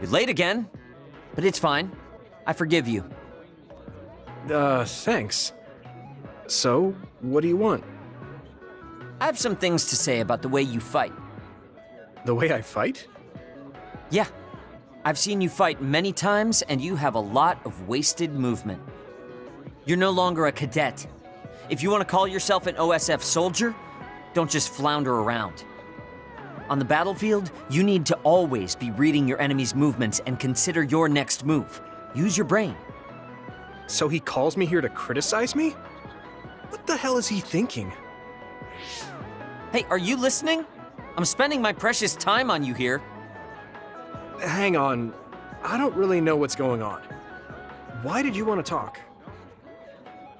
You're late again, but it's fine. I forgive you. Uh, thanks. So, what do you want? I have some things to say about the way you fight. The way I fight? Yeah, I've seen you fight many times, and you have a lot of wasted movement. You're no longer a cadet. If you want to call yourself an OSF soldier, don't just flounder around. On the battlefield, you need to always be reading your enemy's movements and consider your next move. Use your brain. So he calls me here to criticize me? What the hell is he thinking? Hey, are you listening? I'm spending my precious time on you here. Hang on. I don't really know what's going on. Why did you want to talk?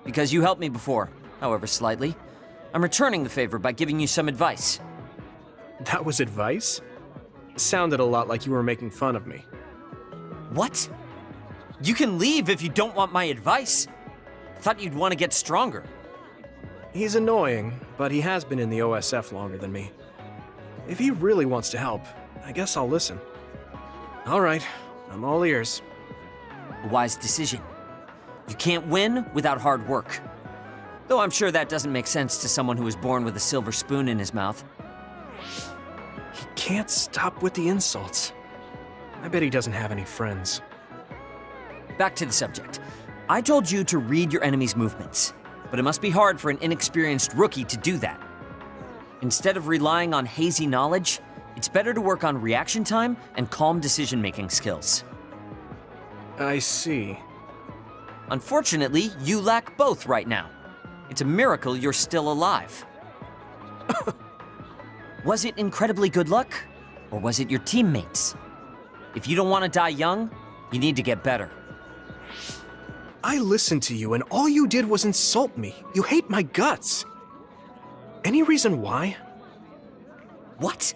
Because you helped me before, however slightly. I'm returning the favor by giving you some advice. That was advice? Sounded a lot like you were making fun of me. What? You can leave if you don't want my advice. Thought you'd want to get stronger. He's annoying, but he has been in the OSF longer than me. If he really wants to help, I guess I'll listen. All right, I'm all ears. A wise decision. You can't win without hard work. Though I'm sure that doesn't make sense to someone who was born with a silver spoon in his mouth. He can't stop with the insults. I bet he doesn't have any friends. Back to the subject. I told you to read your enemy's movements, but it must be hard for an inexperienced rookie to do that. Instead of relying on hazy knowledge, it's better to work on reaction time and calm decision-making skills. I see. Unfortunately, you lack both right now. It's a miracle you're still alive. was it incredibly good luck? Or was it your teammates? If you don't want to die young, you need to get better. I listened to you and all you did was insult me. You hate my guts. Any reason why? What?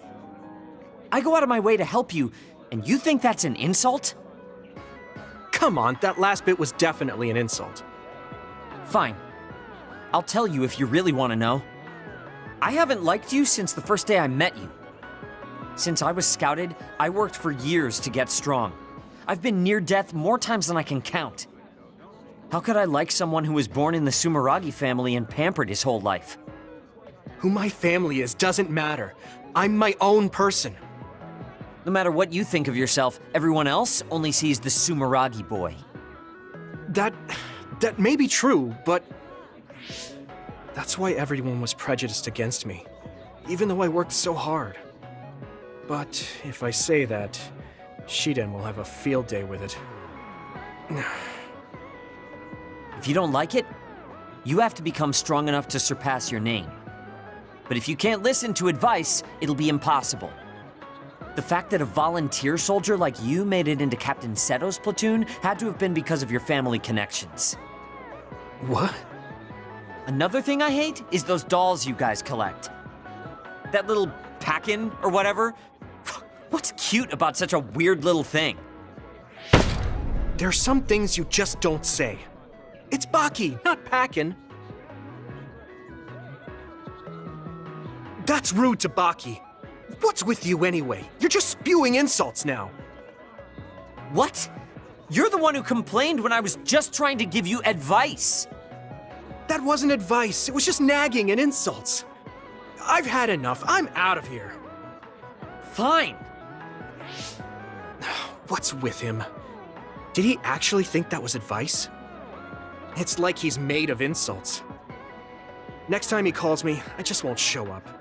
I go out of my way to help you, and you think that's an insult? Come on, that last bit was definitely an insult. Fine. I'll tell you if you really want to know. I haven't liked you since the first day I met you. Since I was scouted, I worked for years to get strong. I've been near death more times than I can count. How could I like someone who was born in the Sumeragi family and pampered his whole life? Who my family is doesn't matter. I'm my own person. No matter what you think of yourself, everyone else only sees the Sumeragi boy. That... that may be true, but... That's why everyone was prejudiced against me, even though I worked so hard. But if I say that, Shiden will have a field day with it. if you don't like it, you have to become strong enough to surpass your name. But if you can't listen to advice, it'll be impossible. The fact that a volunteer soldier like you made it into Captain Seto's platoon had to have been because of your family connections. What? Another thing I hate is those dolls you guys collect. That little Pakin or whatever. What's cute about such a weird little thing? There are some things you just don't say. It's Baki, not Pakin. That's rude to Baki. What's with you anyway? You're just spewing insults now. What? You're the one who complained when I was just trying to give you advice. That wasn't advice. It was just nagging and insults. I've had enough. I'm out of here. Fine. What's with him? Did he actually think that was advice? It's like he's made of insults. Next time he calls me, I just won't show up.